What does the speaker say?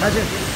Danke.